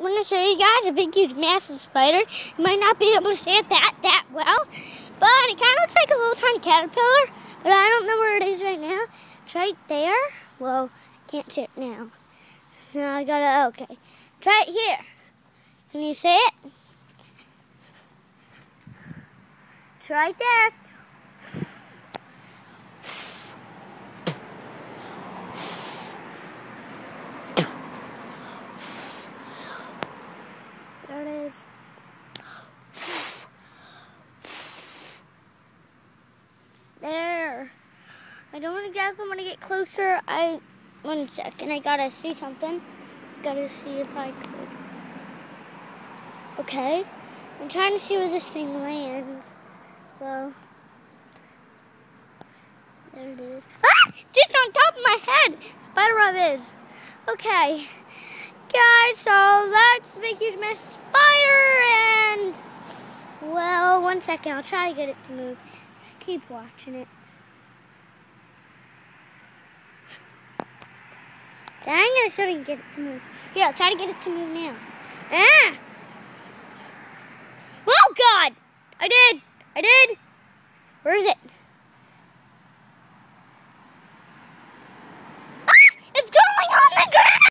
want to show you guys a big, huge, massive spider. You might not be able to see it that, that well, but it kind of looks like a little tiny caterpillar, but I don't know where it is right now. It's right there. Well, can't see it now. Now I gotta, okay. Try it here. Can you see it? It's right there. There it is. There. I don't want to get closer. I one second. I gotta see something. Gotta see if I could. Okay. I'm trying to see where this thing lands. Well, there it is. Ah! Just on top of my head. Spider web is. Okay. Guys, so that's the big huge mess spider and well, one second. I'll try to get it to move. Just keep watching it. Dang it, I shouldn't get it to move. Yeah, try to get it to move now. Ah! Oh, God! I did! I did! Where is it?